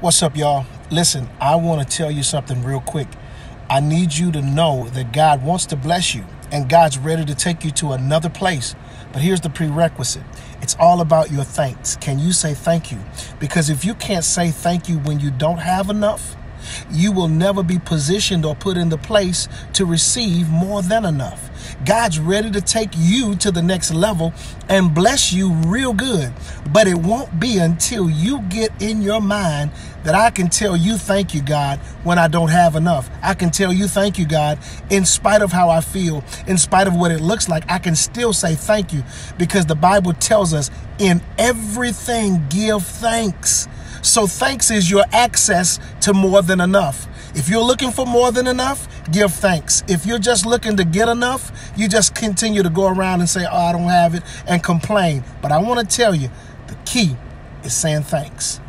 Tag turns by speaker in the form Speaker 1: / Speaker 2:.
Speaker 1: What's up, y'all? Listen, I want to tell you something real quick. I need you to know that God wants to bless you and God's ready to take you to another place. But here's the prerequisite it's all about your thanks. Can you say thank you? Because if you can't say thank you when you don't have enough, you will never be positioned or put in the place to receive more than enough. God's ready to take you to the next level and bless you real good. But it won't be until you get in your mind that I can tell you thank you, God, when I don't have enough. I can tell you thank you, God, in spite of how I feel, in spite of what it looks like. I can still say thank you because the Bible tells us in everything give thanks. So thanks is your access to more than enough. If you're looking for more than enough, give thanks. If you're just looking to get enough, you just continue to go around and say, oh, I don't have it and complain. But I want to tell you the key is saying thanks.